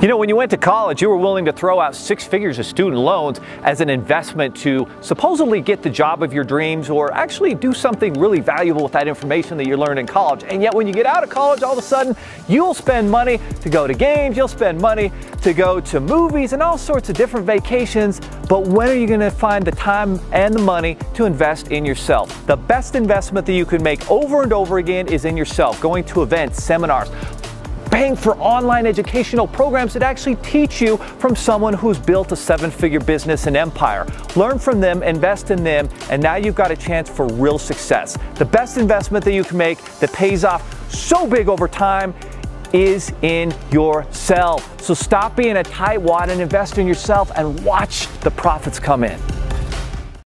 You know, when you went to college, you were willing to throw out six figures of student loans as an investment to supposedly get the job of your dreams or actually do something really valuable with that information that you learned in college. And yet, when you get out of college, all of a sudden, you'll spend money to go to games, you'll spend money to go to movies and all sorts of different vacations. But when are you going to find the time and the money to invest in yourself? The best investment that you can make over and over again is in yourself, going to events, seminars, paying for online educational programs that actually teach you from someone who's built a seven figure business and empire. Learn from them, invest in them, and now you've got a chance for real success. The best investment that you can make that pays off so big over time is in yourself. So stop being a tightwad and invest in yourself and watch the profits come in.